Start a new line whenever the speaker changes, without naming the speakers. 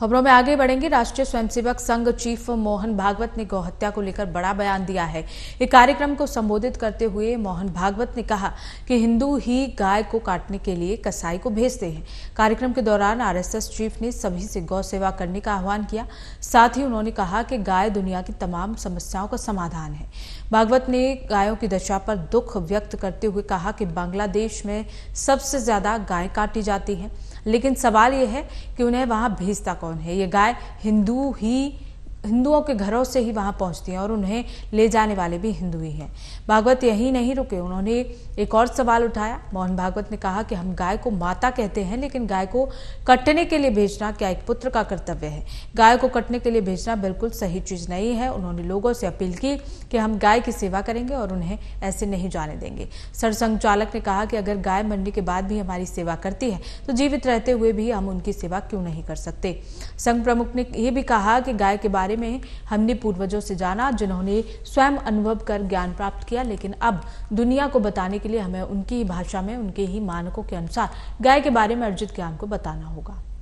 खबरों में आगे बढ़ेंगे। राष्ट्रीय स्वयंसेवक संघ चीफ मोहन भागवत ने गौहत्या को लेकर बड़ा बयान दिया है। एक कार्यक्रम को संबोधित करते हुए मोहन भागवत ने कहा कि हिंदू ही गाय को काटने के लिए कसाई को भेजते हैं। कार्यक्रम के दौरान आरएसएस चीफ ने सभी से गौ सेवा करने का आह्वान किया। साथ ही उन्होंने कहा कि गाय दुनिया की तमाम समस्याओं का समाधान है। भागवत ने गायों की दशा पर दुख व्यक्त करते हुए कहा कि बांग्लादेश में सबसे ज़्यादा गाय काटी जाती है। लेकिन सवाल यह है कि उन्हें वहाँ भेजता कौन है? ये गाय हिंदू ही हिंदुओं के घरों से ही वहाँ पहुँचती हैं और उन्हें ले जाने वाले भी हिंदू ही हैं। भागवत यही नहीं रुके, उन्होंने एक और सवाल उठाया। मोहन भागवत ने कहा कि हम गाय को माता कहते हैं, लेकिन गाय को कटने के लिए भेजना क्या एक पुत्र का कर्तव्य है? गाय को कटने के लिए भेजना बिल्कुल सही चीज़ नहीं है। उन्होंने लोगों से अपील की कि हम गाय की सेवा करेंगे और उन्हें ऐसे नहीं जाने देंगे। सरसंघ चालक ने कहा कि अगर गाय मरने के बाद भी हमारी सेवा करती है तो जीवित रहते हुए भी हम उनकी सेवा क्यों नहीं कर सकते? संघ प्रमुख ने यह भी कहा कि गाय के बारे में हमने पूर्वजों से जाना, जिन्होंने स्वयं अनुभव कर ज्ञान प्राप्त किया, लेकिन अब दुनिया को बताने के लिए हमें उनकी ही भाषा में, उनके ही मानकों के अनुसार, गाय के बारे में अर्जित ज्ञान को बताना होगा।